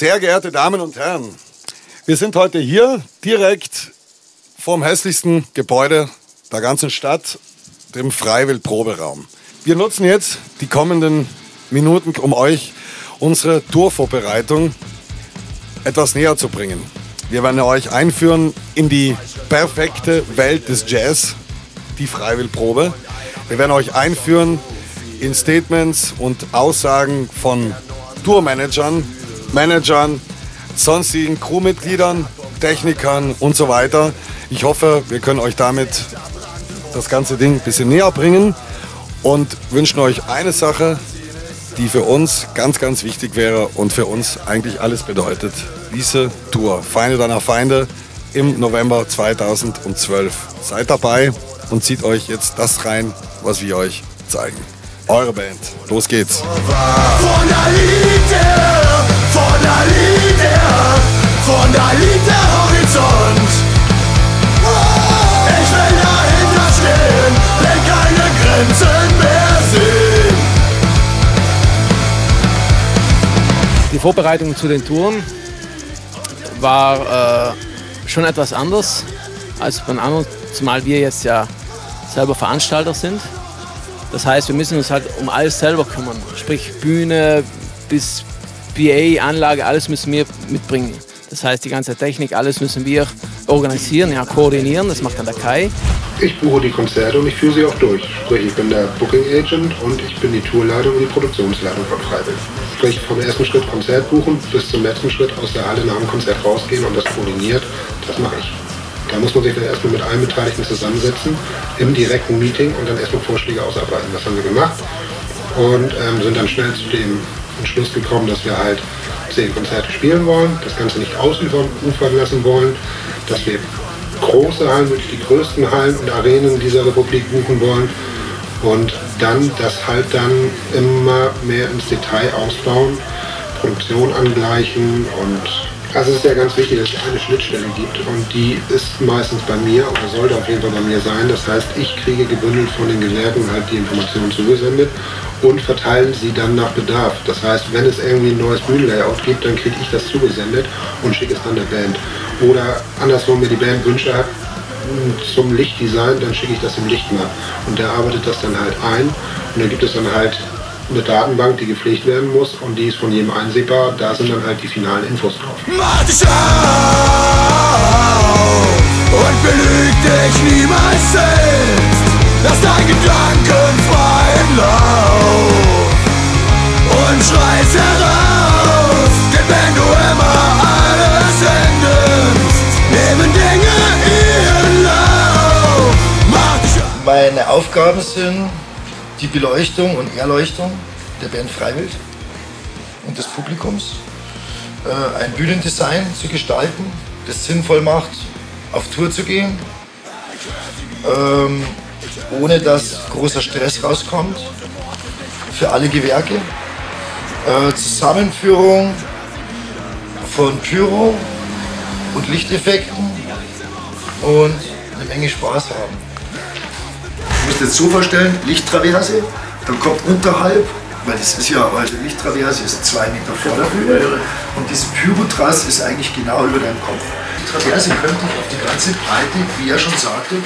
Sehr geehrte Damen und Herren, wir sind heute hier direkt vorm hässlichsten Gebäude der ganzen Stadt, dem Freiwill-Proberaum. Wir nutzen jetzt die kommenden Minuten, um euch unsere Tourvorbereitung etwas näher zu bringen. Wir werden euch einführen in die perfekte Welt des Jazz, die Freiwillprobe. Wir werden euch einführen in Statements und Aussagen von Tourmanagern, Managern, sonstigen Crewmitgliedern, Technikern und so weiter. Ich hoffe, wir können euch damit das ganze Ding ein bisschen näher bringen und wünschen euch eine Sache, die für uns ganz, ganz wichtig wäre und für uns eigentlich alles bedeutet. Diese Tour, Feinde deiner Feinde, im November 2012. Seid dabei und zieht euch jetzt das rein, was wir euch zeigen. Eure Band, los geht's. Von der Lied von Lied von der Horizont. Ich will dahinter stehen, will keine Grenzen mehr sehen. Die Vorbereitung zu den Touren war äh, schon etwas anders als bei anderen, zumal wir jetzt ja selber Veranstalter sind. Das heißt, wir müssen uns halt um alles selber kümmern. Sprich Bühne bis BA, Anlage, alles müssen wir mitbringen. Das heißt, die ganze Technik, alles müssen wir organisieren, ja, koordinieren. Das macht dann der Kai. Ich buche die Konzerte und ich führe sie auch durch. Sprich, ich bin der Booking Agent und ich bin die Tourleitung und die Produktionsleitung von Freiwill. Sprich, vom ersten Schritt Konzert buchen bis zum letzten Schritt aus der Halle nach dem Konzert rausgehen und das koordiniert, das mache ich. Da muss man sich dann erstmal mit allen Beteiligten zusammensetzen im direkten Meeting und dann erstmal Vorschläge ausarbeiten. Das haben wir gemacht und ähm, sind dann schnell zu dem Entschluss gekommen, dass wir halt zehn Konzerte spielen wollen, das Ganze nicht ausufern lassen wollen, dass wir große Hallen, wirklich die größten Hallen und Arenen dieser Republik buchen wollen und dann das halt dann immer mehr ins Detail ausbauen, Produktion angleichen und also es ist ja ganz wichtig, dass es eine Schnittstelle gibt und die ist meistens bei mir oder sollte auf jeden Fall bei mir sein. Das heißt, ich kriege gebündelt von den Gewerken halt die Informationen zugesendet und verteilen sie dann nach Bedarf. Das heißt, wenn es irgendwie ein neues Bühnenlayout gibt, dann kriege ich das zugesendet und schicke es dann der Band. Oder andersrum, wenn die Band Wünsche hat zum Lichtdesign, dann schicke ich das dem Lichtmann und der arbeitet das dann halt ein und dann gibt es dann halt eine Datenbank, die gepflegt werden muss und die ist von jedem einsehbar. Da sind dann halt die finalen Infos drauf. Mach dich auf und belüg dich niemals selbst. Lass dein Gedanken freien Lauf und schreis heraus, denn wenn du immer alles endest, nehmen Dinge ihren Lauf. Mach dich auf. Meine Aufgaben sind die Beleuchtung und Erleuchtung der Band Freiwild und des Publikums, äh, ein Bühnendesign zu gestalten, das sinnvoll macht, auf Tour zu gehen, ähm, ohne dass großer Stress rauskommt für alle Gewerke. Äh, Zusammenführung von Pyro und Lichteffekten und eine Menge Spaß haben musst das so vorstellen, Lichttraverse, dann kommt unterhalb, weil das ist ja, also Lichttraverse ist zwei Meter vor der Bühne und diese Pyrotrass ist eigentlich genau über deinem Kopf. Die Traverse könnte ich auf die ganze Breite, wie er schon sagte,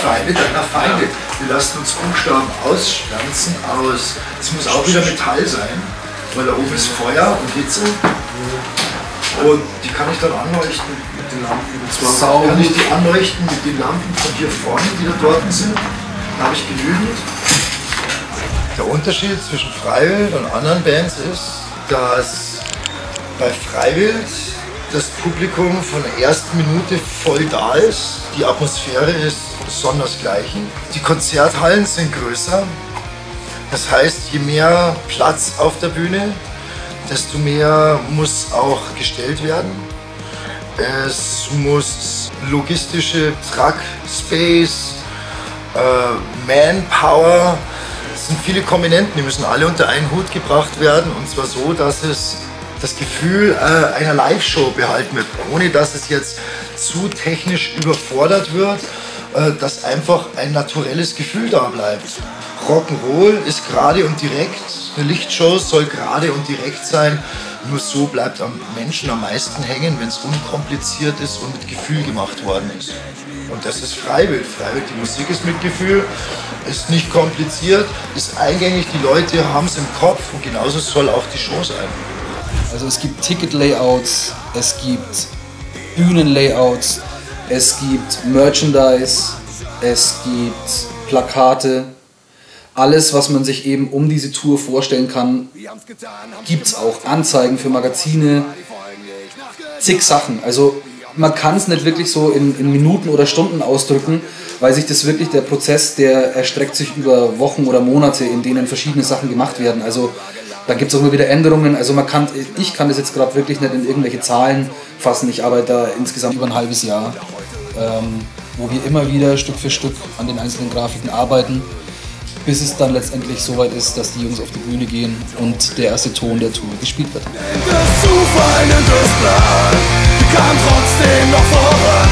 Feinde deiner Feinde. Wir lassen uns Buchstaben ausstanzen aus. Es muss auch wieder Metall sein, weil da oben ist Feuer und Hitze. Und die kann ich dann anleuchten mit den Lampen. Und zwar kann ich die anleuchten mit den Lampen von hier vorne, die da dort sind habe ich genügend. Der Unterschied zwischen Freiwild und anderen Bands ist, dass bei Freiwild das Publikum von der ersten Minute voll da ist. Die Atmosphäre ist besonders gleichen. Die Konzerthallen sind größer. Das heißt, je mehr Platz auf der Bühne, desto mehr muss auch gestellt werden. Es muss logistische Truck Space, Manpower. Es sind viele Kombinenten, die müssen alle unter einen Hut gebracht werden und zwar so, dass es das Gefühl äh, einer Live-Show behalten wird, ohne dass es jetzt zu technisch überfordert wird, äh, dass einfach ein naturelles Gefühl da bleibt. Rock'n'Roll ist gerade und direkt. Eine Lichtshow soll gerade und direkt sein. Nur so bleibt am Menschen am meisten hängen, wenn es unkompliziert ist und mit Gefühl gemacht worden ist. Und das ist Freiwild. Freiwild, die Musik ist mit Gefühl, ist nicht kompliziert, ist eingängig, die Leute haben es im Kopf und genauso soll auch die Show sein. Also es gibt Ticket-Layouts, es gibt Bühnenlayouts, es gibt Merchandise, es gibt Plakate. Alles, was man sich eben um diese Tour vorstellen kann, gibt es auch. Anzeigen für Magazine, zig Sachen. Also man kann es nicht wirklich so in, in, Minuten oder Stunden ausdrücken, weil sich das wirklich, der Prozess, der erstreckt sich über Wochen oder Monate, in denen verschiedene Sachen gemacht werden. Also da gibt es auch immer wieder Änderungen. Also man kann, ich kann das jetzt gerade wirklich nicht in irgendwelche Zahlen fassen. Ich arbeite da insgesamt über ein halbes Jahr, ähm, wo wir immer wieder Stück für Stück an den einzelnen Grafiken arbeiten, bis es dann letztendlich soweit ist, dass die Jungs auf die Bühne gehen und der erste Ton der Tour gespielt wird. Kam trotzdem noch voran.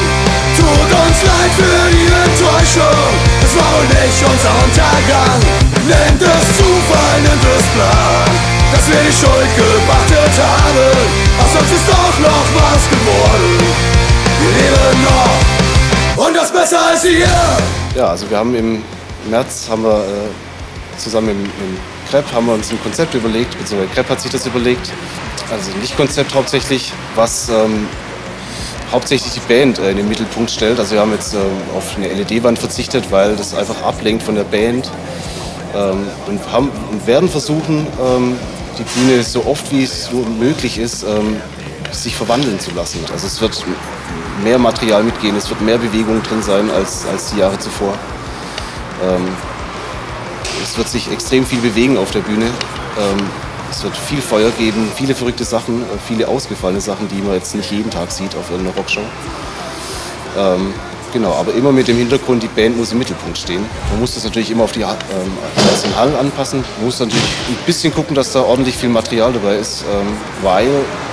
Tut uns leid für die Enttäuschung, es war wohl nicht unser Untergang. Nennt es Zufall, nennt es Plan dass wir die Schuld gepachtet haben. Aus uns ist doch noch was geworden. Wir leben noch und das besser als ihr. Ja, also wir haben im März haben wir äh, zusammen mit, mit Crepe haben wir uns ein Konzept überlegt, beziehungsweise Crepe hat sich das überlegt. Also ein Lichtkonzept hauptsächlich, was ähm, hauptsächlich die Band äh, in den Mittelpunkt stellt. Also wir haben jetzt äh, auf eine LED-Wand verzichtet, weil das einfach ablenkt von der Band. Ähm, und, haben, und werden versuchen, ähm, die Bühne so oft wie es nur möglich ist, ähm, sich verwandeln zu lassen. Also es wird mehr Material mitgehen, es wird mehr Bewegung drin sein als, als die Jahre zuvor. Es wird sich extrem viel bewegen auf der Bühne. Es wird viel Feuer geben, viele verrückte Sachen, äh, viele ausgefallene Sachen, die man jetzt nicht jeden Tag sieht auf irgendeiner Rockshow. Ähm, Genau, aber immer mit dem Hintergrund, die Band muss im Mittelpunkt stehen. Man muss das natürlich immer auf die ähm, Hallen anpassen. Man muss natürlich ein bisschen gucken, dass da ordentlich viel Material dabei ist, ähm, weil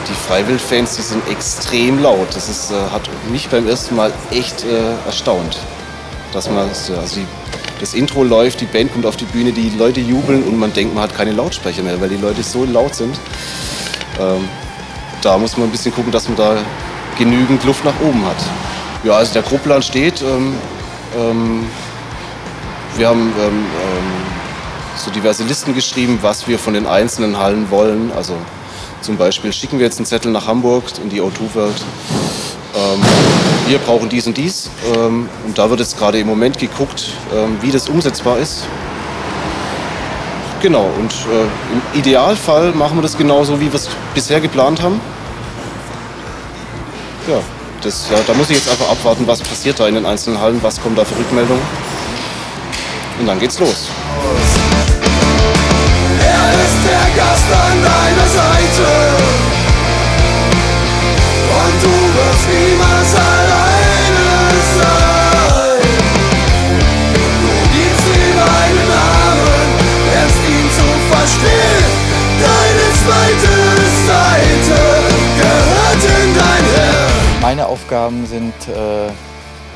die Freiwild-Fans, die sind extrem laut. Das ist, äh, hat mich beim ersten Mal echt äh, erstaunt. Dass man, also die, das Intro läuft, die Band kommt auf die Bühne, die Leute jubeln und man denkt, man hat keine Lautsprecher mehr, weil die Leute so laut sind. Ähm, da muss man ein bisschen gucken, dass man da genügend Luft nach oben hat. Ja, also der Gruppplan steht. Ähm, ähm, wir haben ähm, ähm, so diverse Listen geschrieben, was wir von den einzelnen Hallen wollen. Also zum Beispiel schicken wir jetzt einen Zettel nach Hamburg in die O2 World. Ähm, wir brauchen dies und dies. und da wird jetzt gerade im Moment geguckt, wie das umsetzbar ist. Genau, und äh, im Idealfall machen wir das genauso, wie wir es bisher geplant haben. Ja das, ja, da muss ich jetzt einfach abwarten, was passiert da in den einzelnen Hallen, was kommt da für Rückmeldungen. Und dann geht's los. Er ist der Gast an deiner Seite. Und du wirst niemals zu verstehen. Deine zweite Seite gehört in dein Herz. Meine Aufgaben sind, äh,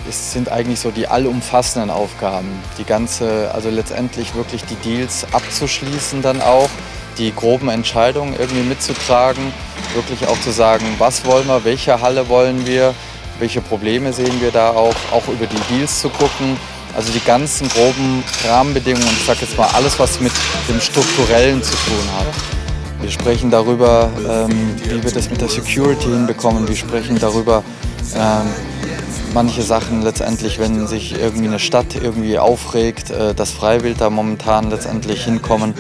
es sind eigentlich so die allumfassenden Aufgaben. Die ganze, also letztendlich wirklich die Deals abzuschließen dann auch, die groben Entscheidungen irgendwie mitzutragen, wirklich auch zu sagen, was wollen wir, welche Halle wollen wir, welche Probleme sehen wir da auch, auch über die Deals zu gucken. Also die ganzen groben Rahmenbedingungen, ich sage jetzt mal alles, was mit dem Strukturellen zu tun hat. Wir sprechen darüber, ähm, wie wir das mit der Security hinbekommen. Wir sprechen darüber, ähm, manche Sachen letztendlich, wenn sich irgendwie eine Stadt irgendwie aufregt, äh, dass Freiwild da momentan letztendlich hinkommen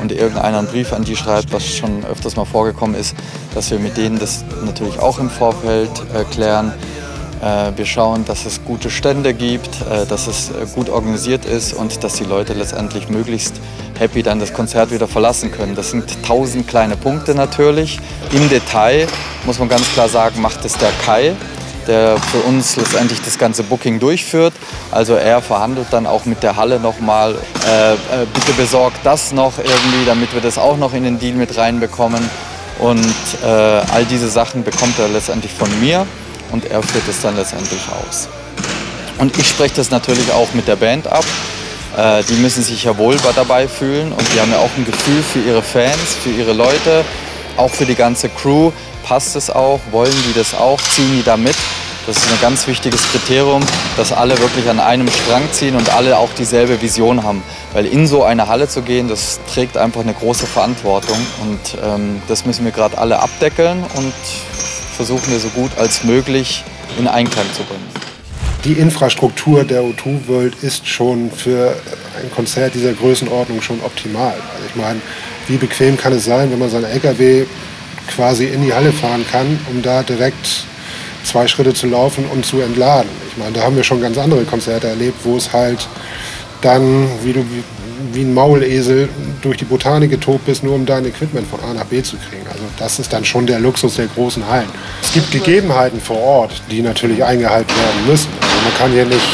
und irgendeiner einen Brief an die schreibt, was schon öfters mal vorgekommen ist, dass wir mit denen das natürlich auch im Vorfeld äh, klären. Äh, wir schauen, dass es gute Stände gibt, äh, dass es äh, gut organisiert ist und dass die Leute letztendlich möglichst happy dann das Konzert wieder verlassen können. Das sind tausend kleine Punkte natürlich. Im Detail muss man ganz klar sagen, macht es der Kai, der für uns letztendlich das ganze Booking durchführt. Also er verhandelt dann auch mit der Halle nochmal, äh, bitte besorgt das noch irgendwie, damit wir das auch noch in den Deal mit reinbekommen. Und äh, all diese Sachen bekommt er letztendlich von mir und er führt es dann letztendlich aus. Und ich spreche das natürlich auch mit der Band ab. Äh, die müssen sich ja wohl dabei fühlen und die haben ja auch ein Gefühl für ihre Fans, für ihre Leute, auch für die ganze Crew. Passt es auch? Wollen die das auch? Ziehen die da mit? Das ist ein ganz wichtiges Kriterium, dass alle wirklich an einem Strang ziehen und alle auch dieselbe Vision haben. Weil in so eine Halle zu gehen, das trägt einfach eine große Verantwortung. Und ähm, das müssen wir gerade alle abdeckeln und versuchen wir so gut als möglich in Einklang zu bringen. Die Infrastruktur der O2 World ist schon für ein Konzert dieser Größenordnung schon optimal. Also ich meine, wie bequem kann es sein, wenn man seinen LKW quasi in die Halle fahren kann, um da direkt zwei Schritte zu laufen und zu entladen. Ich meine, da haben wir schon ganz andere Konzerte erlebt, wo es halt dann, wie du wie ein Maulesel durch die Botanik getobt bist, nur um dein Equipment von A nach B zu kriegen. Also das ist dann schon der Luxus der großen Hallen. Es gibt Gegebenheiten vor Ort, die natürlich eingehalten werden müssen. Also man kann hier nicht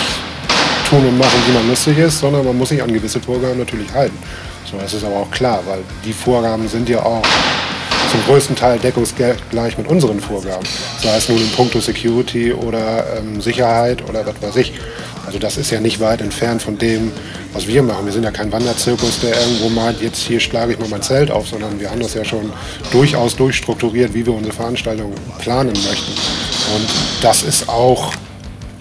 tun und machen, wie man lustig ist, sondern man muss sich an gewisse Vorgaben natürlich halten. So, das ist aber auch klar, weil die Vorgaben sind ja auch zum größten Teil deckungsgleich mit unseren Vorgaben. Sei es nun in puncto Security oder ähm, Sicherheit oder was weiß ich. Also das ist ja nicht weit entfernt von dem, was wir machen. Wir sind ja kein Wanderzirkus, der irgendwo meint, jetzt hier schlage ich mal mein Zelt auf, sondern wir haben das ja schon durchaus durchstrukturiert, wie wir unsere Veranstaltung planen möchten. Und das ist auch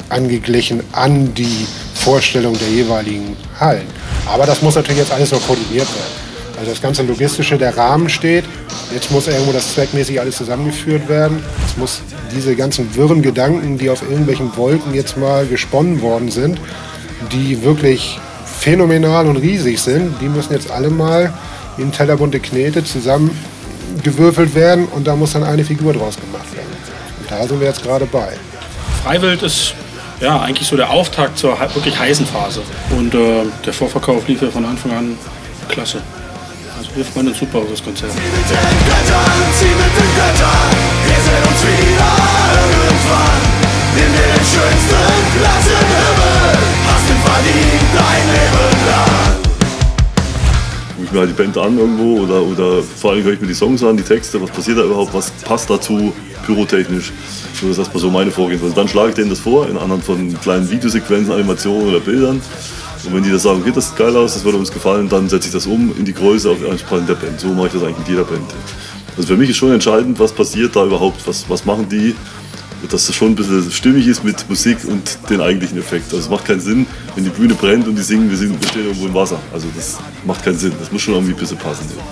angeglichen an die Vorstellung der jeweiligen Hallen. Aber das muss natürlich jetzt alles noch koordiniert werden. Also das ganze Logistische, der Rahmen steht. Jetzt muss irgendwo das zweckmäßig alles zusammengeführt werden. Es muss diese ganzen wirren Gedanken, die auf irgendwelchen Wolken jetzt mal gesponnen worden sind, die wirklich phänomenal und riesig sind, die müssen jetzt alle mal in tellerbunte Knete zusammengewürfelt werden und da muss dann eine Figur draus gemacht werden. Und da sind wir jetzt gerade bei. Freiwild ist ja eigentlich so der Auftakt zur wirklich heißen Phase. Und äh, der Vorverkauf lief ja von Anfang an klasse. Also wir freuen uns super auf das Konzert. Zieh mit den Göttern, zieh mit den Göttern, wir sehen uns wieder irgendwann. Nimm dir den schönsten Platz im Himmel, verdient dein Leben lang. Gucke ich mir halt die Band an irgendwo oder, oder vor allem höre ich mir die Songs an, die Texte, was passiert da überhaupt, was passt dazu, pyrotechnisch. So ist erstmal so meine Vorgehensweise. Dann schlage ich denen das vor, in anhand von kleinen Videosequenzen, Animationen oder Bildern. Und wenn die das sagen, okay, das sieht geil aus, das würde uns gefallen, dann setze ich das um in die Größe auf entsprechend der Band. So mache ich das eigentlich mit jeder Band. Also für mich ist schon entscheidend, was passiert da überhaupt, was, was machen die, dass das schon ein bisschen stimmig ist mit Musik und den eigentlichen Effekt. Also es macht keinen Sinn, wenn die Bühne brennt und die singen, wir, wir stehen irgendwo im Wasser. Also das macht keinen Sinn, das muss schon irgendwie ein bisschen passen. Ja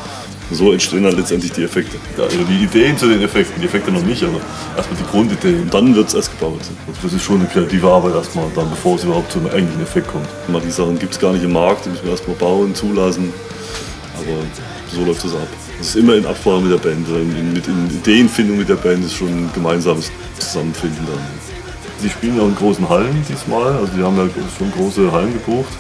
so entstehen dann letztendlich die Effekte. Ja, also die Ideen zu den Effekten, die Effekte noch nicht, aber erstmal die Grundidee und dann wird es erst gebaut. Also das ist schon eine kreative Arbeit erstmal, dann bevor es überhaupt zum eigentlichen Effekt kommt. Manche Sachen gibt es gar nicht im Markt, die müssen wir erstmal bauen, zulassen, aber so läuft es ab. Es ist immer in Absprache mit der Band, in, in, mit in Ideenfindung mit der Band ist schon ein gemeinsames Zusammenfinden dann. Die spielen ja auch in großen Hallen diesmal, also die haben ja schon große Hallen gebucht.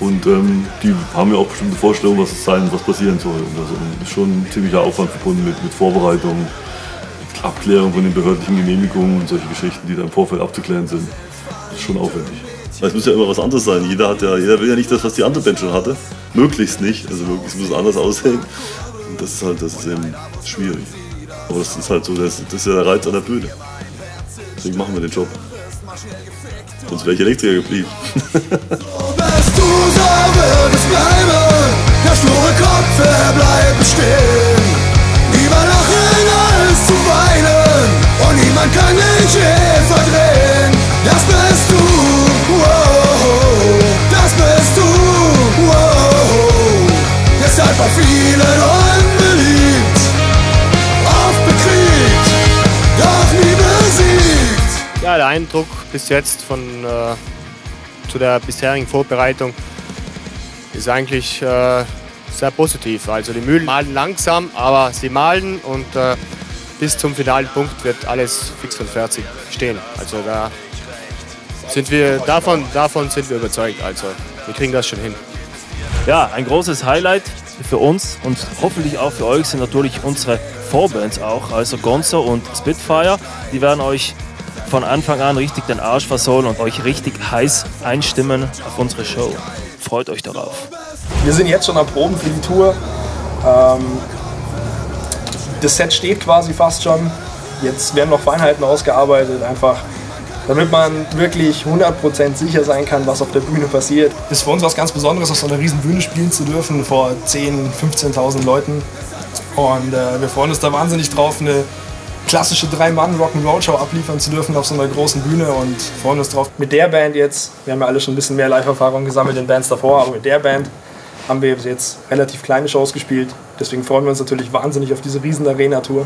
Und ähm, die haben ja auch bestimmte Vorstellungen, was es sein, was passieren soll. Und also ist schon ein ziemlicher Aufwand verbunden mit, mit Vorbereitung, Abklärung von den behördlichen Genehmigungen und solche Geschichten, die da im Vorfeld abzuklären sind. Das ist schon aufwendig. Es muss ja immer was anderes sein. Jeder, hat ja, jeder will ja nicht das, was die andere Band schon hatte. Möglichst nicht. Also möglichst muss es anders aussehen. Und das ist halt, das ist eben schwierig. Aber das ist halt so, das, das ist ja der Reiz an der Bühne. Deswegen machen wir den Job. Sonst wäre ich Elektriker geblieben. Bist du der Kopf, er bleibt. Eindruck bis jetzt von äh, zu der bisherigen Vorbereitung ist eigentlich äh, sehr positiv. Also die Mühlen malen langsam, aber sie malen und äh, bis zum finalen Punkt wird alles fix und fertig stehen. Also da sind wir davon, davon sind wir überzeugt. Also wir kriegen das schon hin. Ja, ein großes Highlight für uns und hoffentlich auch für euch sind natürlich unsere Vorbands auch, also Gonzo und Spitfire. Die werden euch von Anfang an richtig den Arsch versohlen und euch richtig heiß einstimmen auf unsere Show. Freut euch darauf. Wir sind jetzt schon am Proben für die Tour. Ähm, das Set steht quasi fast schon. Jetzt werden noch Feinheiten ausgearbeitet, einfach damit man wirklich 100% sicher sein kann, was auf der Bühne passiert. Ist für uns was ganz Besonderes, auf so einer riesen Bühne spielen zu dürfen vor 10.000, 15.000 Leuten. Und äh, wir freuen uns da wahnsinnig drauf, eine klassische Drei-Mann-Rock'n'Roll-Show abliefern zu dürfen auf so einer großen Bühne und freuen uns drauf. Mit der Band jetzt, wir haben ja alle schon ein bisschen mehr Live-Erfahrung gesammelt in Bands davor, aber mit der Band haben wir jetzt relativ kleine Shows gespielt. Deswegen freuen wir uns natürlich wahnsinnig auf diese riesen Arena-Tour.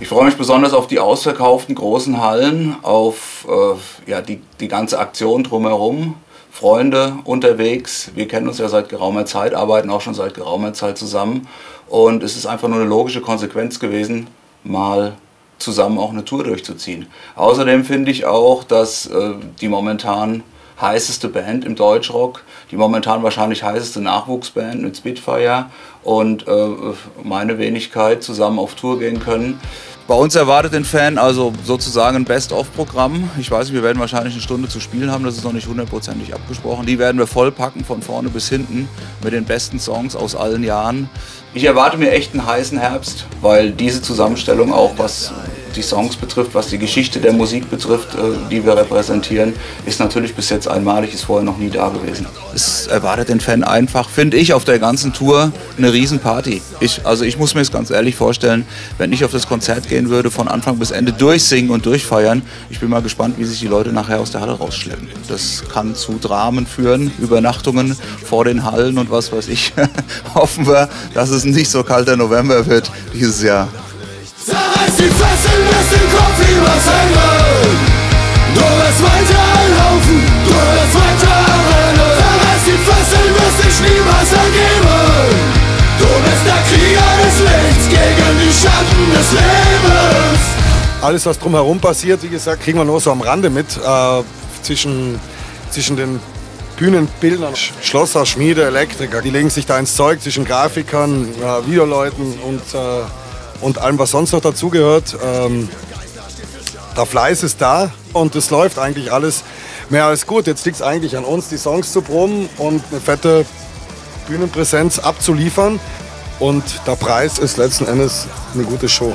Ich freue mich besonders auf die ausverkauften großen Hallen, auf äh, ja, die, die ganze Aktion drumherum. Freunde unterwegs, wir kennen uns ja seit geraumer Zeit, arbeiten auch schon seit geraumer Zeit zusammen. Und es ist einfach nur eine logische Konsequenz gewesen, mal zusammen auch eine Tour durchzuziehen. Außerdem finde ich auch, dass äh, die momentan heißeste Band im Deutschrock, die momentan wahrscheinlich heißeste Nachwuchsband mit Spitfire und äh, meine Wenigkeit zusammen auf Tour gehen können. Bei uns erwartet den Fan also sozusagen ein Best-of-Programm. Ich weiß nicht, wir werden wahrscheinlich eine Stunde zu spielen haben, das ist noch nicht hundertprozentig abgesprochen. Die werden wir vollpacken von vorne bis hinten mit den besten Songs aus allen Jahren. Ich erwarte mir echt einen heißen Herbst, weil diese Zusammenstellung auch, was die Songs betrifft, was die Geschichte der Musik betrifft, äh, die wir repräsentieren, ist natürlich bis jetzt einmalig, ist vorher noch nie da gewesen. Es erwartet den Fan einfach, finde ich, auf der ganzen Tour eine Riesenparty. Ich, also ich muss mir es ganz ehrlich vorstellen, wenn ich auf das Konzert gehen würde, von Anfang bis Ende durchsingen und durchfeiern, ich bin mal gespannt, wie sich die Leute nachher aus der Halle rausschleppen. Das kann zu Dramen führen, Übernachtungen vor den Hallen und was weiß ich. Hoffen wir, dass es ein nicht so kalter November wird dieses Jahr. Zerreiß die Fesseln, lässt den Kopf übers Du wirst weiter laufen, du wirst weiter rennen. Zerreiß die Fesseln, wirst dich niemals ergeben. Du bist der Krieger des Lichts gegen die Schatten des Lebens. Alles, was drumherum passiert, wie gesagt, kriegen wir nur so am Rande mit. Äh, zwischen, zwischen den Bühnenbildnern, Schlosser, Schmiede, Elektriker, die legen sich da ins Zeug zwischen Grafikern, äh, Videoleuten und, äh, und allem, was sonst noch dazugehört. Ähm, der Fleiß ist da und es läuft eigentlich alles mehr als gut. Jetzt liegt es eigentlich an uns, die Songs zu proben und eine fette Bühnenpräsenz abzuliefern. Und der Preis ist letzten Endes eine gute Show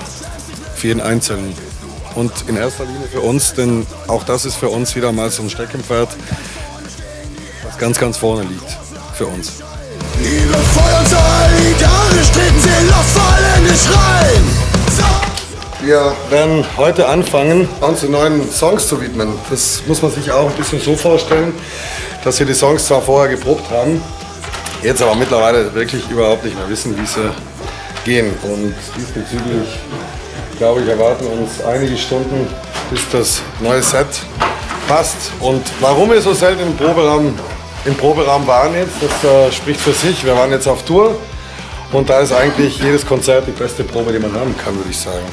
für jeden Einzelnen. Und in erster Linie für uns, denn auch das ist für uns wieder mal so ein Steckenpferd, ganz, ganz vorne liegt für uns. Liebe Feuer und solidarisch treten sie los, fallen nicht rein. Wir werden heute anfangen, uns den neuen Songs zu widmen. Das muss man sich auch ein bisschen so vorstellen, dass wir die Songs zwar vorher geprobt haben, jetzt aber mittlerweile wirklich überhaupt nicht mehr wissen, wie sie gehen. Und diesbezüglich, glaube ich, erwarten uns einige Stunden, bis das neue Set passt. Und warum wir so selten im Proberaum, im Proberaum waren jetzt, das äh, spricht für sich. Wir waren jetzt auf Tour und da ist eigentlich jedes Konzert die beste Probe, die man haben kann, würde ich sagen.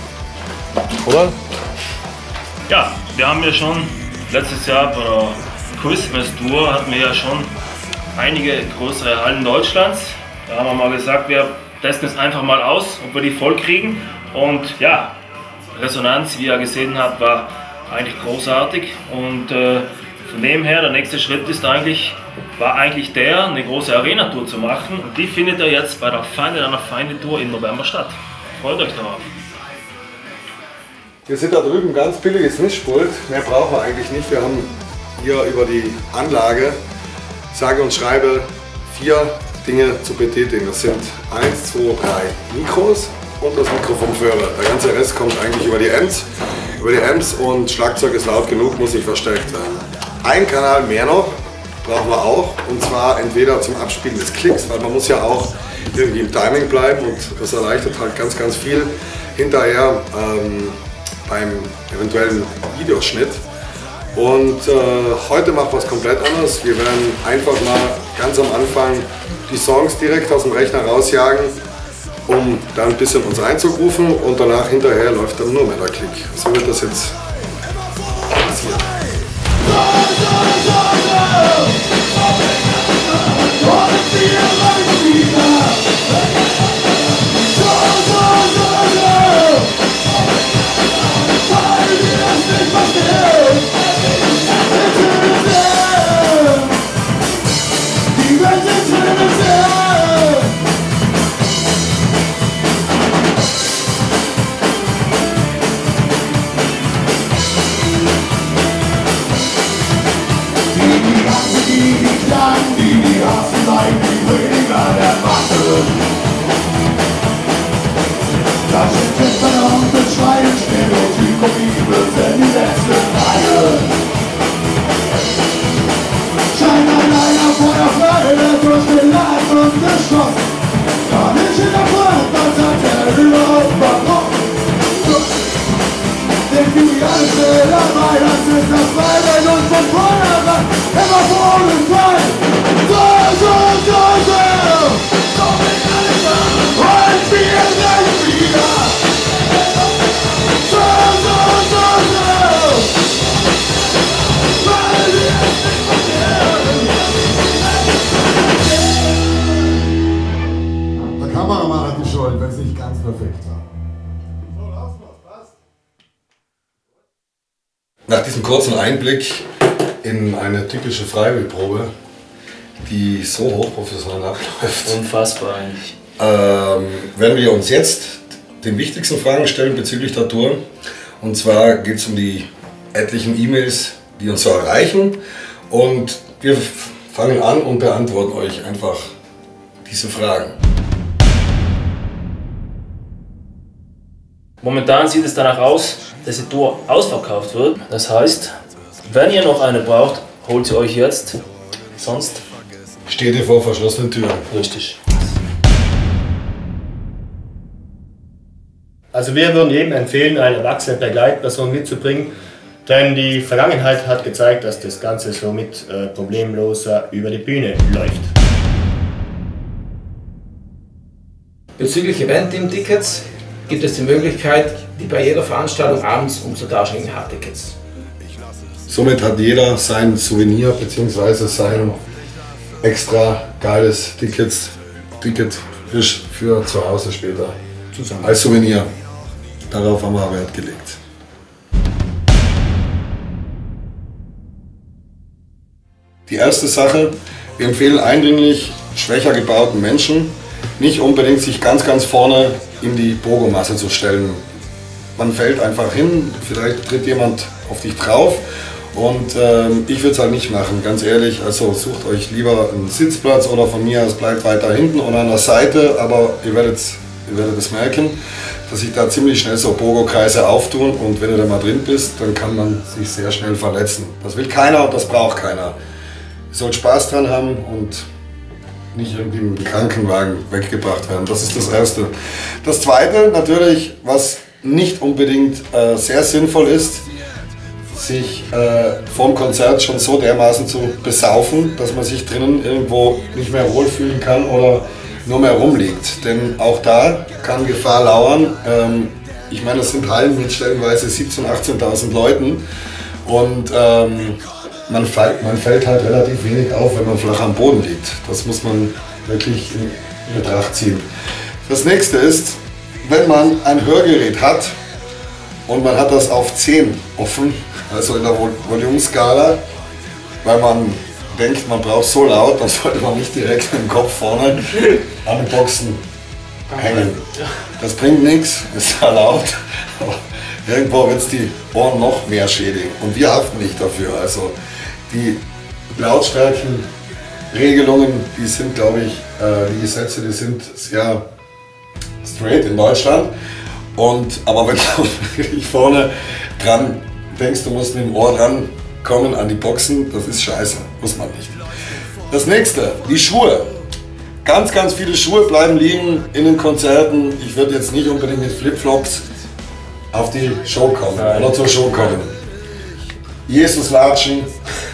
Oder? Ja, wir haben ja schon letztes Jahr bei der Christmas Tour hatten wir ja schon einige größere Hallen Deutschlands. Da haben wir mal gesagt, wir testen es einfach mal aus, ob wir die voll kriegen. Und ja, Resonanz, wie ihr gesehen habt, war eigentlich großartig. Und äh, von dem her, der nächste Schritt ist eigentlich, war eigentlich der, eine große Arena-Tour zu machen. Und die findet ihr jetzt bei der Feinde einer Feinde-Tour im November statt. Freut euch darauf. Wir sind da drüben ganz billiges Mischpult. Mehr brauchen wir eigentlich nicht. Wir haben hier über die Anlage, sage und schreibe, vier Dinge zu betätigen. Das sind eins, zwei, drei Mikros und das Mikro vom Führer. Der ganze Rest kommt eigentlich über die Amps. Über die Amps und Schlagzeug ist laut genug, muss nicht verstärkt werden. Ein Kanal mehr noch brauchen wir auch und zwar entweder zum Abspielen des Klicks, weil man muss ja auch irgendwie im Timing bleiben und das erleichtert halt ganz, ganz viel hinterher ähm, beim eventuellen Videoschnitt. Und äh, heute macht was komplett anderes. Wir werden einfach mal ganz am Anfang die Songs direkt aus dem Rechner rausjagen, um dann ein bisschen uns einzurufen und danach hinterher läuft dann nur mehr der Klick. So wird das jetzt Oh! Zeigen die weniger der Masse. Das sind Tippen und beschreien Stereotypkopie sind die letzte Reihe. Schein ein einer Feuerfeuer durch den Leib und geschlossen. Still dabei, das ist das Freiheit und von vornherein immer vor und frei. So, so, so, so. So bin alles an. Und wir sind wieder. So, so, so, so. Weil wir es nicht verlieren. Der Kameramann hat die Schuld, wenn es nicht ganz perfekt war. Nach diesem kurzen Einblick in eine typische Freiwillprobe, die so hochprofessionell abläuft, Unfassbar eigentlich. ähm, werden wir uns jetzt den wichtigsten Fragen stellen bezüglich der Tour. Und zwar geht es um die etlichen E-Mails, die uns so erreichen. Und wir fangen an und beantworten euch einfach diese Fragen. Momentan sieht es danach aus, dass die Tour ausverkauft wird. Das heißt, wenn ihr noch eine braucht, holt sie euch jetzt. Sonst steht ihr vor verschlossenen Türen. Richtig. Also wir würden jedem empfehlen, eine erwachsene Begleitperson mitzubringen, denn die Vergangenheit hat gezeigt, dass das Ganze somit äh, problemloser über die Bühne läuft. Bezüglich Event-Team-Tickets gibt es die Möglichkeit, die bei jeder Veranstaltung abends umzutauschen gegen Hardtickets. Somit hat jeder sein Souvenir bzw. sein extra geiles Tickets, Ticket für, für zu Hause später. Zusammen. Als Souvenir. Darauf haben wir Wert gelegt. Die erste Sache, wir empfehlen eindringlich schwächer gebauten Menschen, nicht unbedingt sich ganz, ganz vorne in die Bogomasse zu stellen. Man fällt einfach hin, vielleicht tritt jemand auf dich drauf und ähm, ich würde es halt nicht machen, ganz ehrlich. Also sucht euch lieber einen Sitzplatz oder von mir aus bleibt weiter hinten oder an der Seite, aber ihr werdet, ihr werdet es merken, dass sich da ziemlich schnell so Bogo-Kreise auftun und wenn du da mal drin bist, dann kann man sich sehr schnell verletzen. Das will keiner und das braucht keiner. Ihr sollt Spaß dran haben und nicht irgendwie im Krankenwagen weggebracht werden. Das ist das Erste. Das Zweite natürlich, was nicht unbedingt äh, sehr sinnvoll ist, sich äh, vorm Konzert schon so dermaßen zu besaufen, dass man sich drinnen irgendwo nicht mehr wohlfühlen kann oder nur mehr rumliegt. Denn auch da kann Gefahr lauern. Ähm, ich meine, das sind Hallen mit stellenweise 17.000, 18.000 Leuten und ähm, man, fällt, man fällt halt relativ wenig auf, wenn man flach am Boden liegt. Das muss man wirklich in Betracht ziehen. Das nächste ist, wenn man ein Hörgerät hat und man hat das auf 10 offen, also in der Vol- Volumenskala, weil man denkt, man braucht so laut, dann sollte man nicht direkt mit dem Kopf vorne an den Boxen hängen. Das bringt nichts, ist ja laut, aber irgendwo wird es die Ohren noch mehr schädigen. Und wir haften nicht dafür. Also die Lautstärkenregelungen, die sind, glaube ich, äh, die Gesetze, die sind sehr straight in Deutschland. Und, aber wenn du wirklich vorne dran denkst, du musst mit dem Ohr dran kommen an die Boxen, das ist scheiße, muss man nicht. Das nächste, die Schuhe. Ganz, ganz viele Schuhe bleiben liegen in den Konzerten. Ich würde jetzt nicht unbedingt mit Flipflops auf die Show kommen oder zur Show kommen. Jesus-Latschen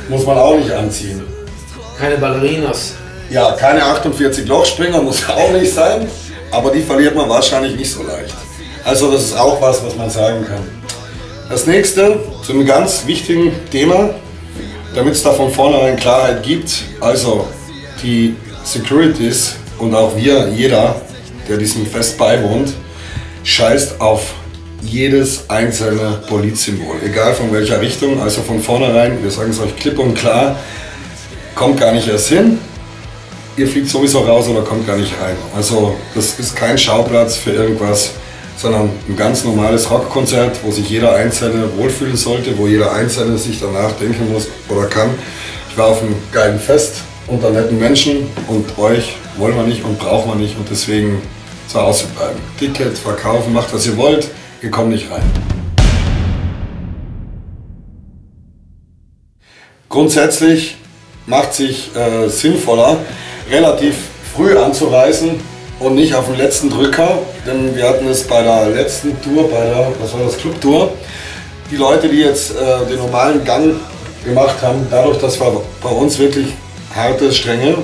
muss man auch nicht anziehen. Keine Ballerinas. Ja, keine 48 Lochspringer muss auch nicht sein, aber die verliert man wahrscheinlich nicht so leicht. Also das ist auch was, was man sagen kann. Das nächste, zu einem ganz wichtigen Thema, damit es da von vornherein Klarheit gibt, also die Securities und auch wir, jeder, der diesem Fest beiwohnt, scheißt auf jedes einzelne Polizsymbol, egal von welcher Richtung, also von vornherein, wir sagen es euch klipp und klar, kommt gar nicht erst hin, ihr fliegt sowieso raus oder kommt gar nicht rein. Also das ist kein Schauplatz für irgendwas, sondern ein ganz normales Rockkonzert, wo sich jeder Einzelne wohlfühlen sollte, wo jeder Einzelne sich danach denken muss oder kann. Ich war auf einem geilen Fest unter netten Menschen und euch wollen wir nicht und brauchen wir nicht und deswegen zu Hause bleiben. Ticket verkaufen, macht was ihr wollt, ihr kommt nicht rein. Grundsätzlich macht sich äh, sinnvoller, relativ früh anzureisen und nicht auf den letzten Drücker, denn wir hatten es bei der letzten Tour, bei der, was war das, Clubtour, die Leute, die jetzt äh, den normalen Gang gemacht haben, dadurch, dass wir bei uns wirklich harte, strenge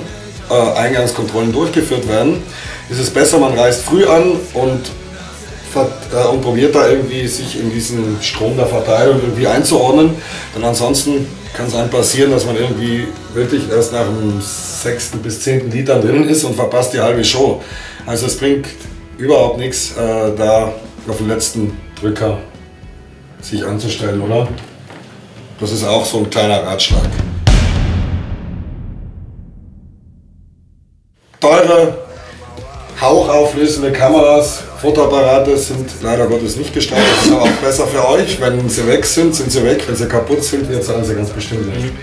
äh, Eingangskontrollen durchgeführt werden, ist es besser, man reist früh an und, und probiert da irgendwie sich in diesen Strom der Verteilung irgendwie einzuordnen. Denn ansonsten kann es einem passieren, dass man irgendwie wirklich erst nach dem sechsten bis zehnten Liter drin ist und verpasst die halbe Show. Also es bringt überhaupt nichts, äh, da auf den letzten Drücker sich anzustellen, oder? Das ist auch so ein kleiner Ratschlag. Teure, hauchauflösende Kameras, Fotoapparate sind leider Gottes nicht gestattet. Das ist aber auch besser für euch. Wenn sie weg sind, sind sie weg. Wenn sie kaputt sind, wir zahlen sie ganz bestimmt nicht.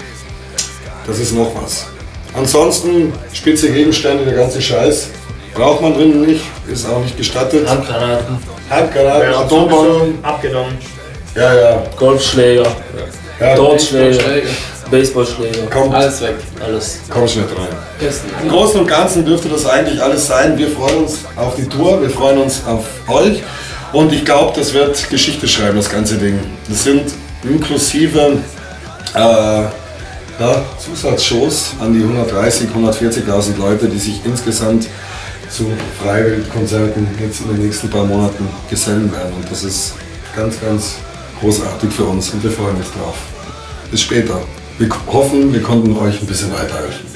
Das ist noch was. Ansonsten spitze Gegenstände, der ganze Scheiß. Braucht man drinnen nicht, ist auch nicht gestattet. Handgranaten. Handgranaten, Atombomben. Abgenommen. Ja, ja. Golfschläger. Ja. Dotschläger. Baseballschläger. Kommt. Alles weg. Alles. Kommst nicht rein. Im Großen und Ganzen dürfte das eigentlich alles sein. Wir freuen uns auf die Tour, wir freuen uns auf euch und ich glaube, das wird Geschichte schreiben, das ganze Ding. Das sind inklusive äh, ja, Zusatzshows an die 130, 140.000 Leute, die sich insgesamt zu Freiwildkonzerten jetzt in den nächsten paar Monaten gesellen werden. Und das ist ganz, ganz großartig für uns und wir freuen uns drauf. Bis später. Wir hoffen, wir konnten euch ein bisschen weiterhelfen.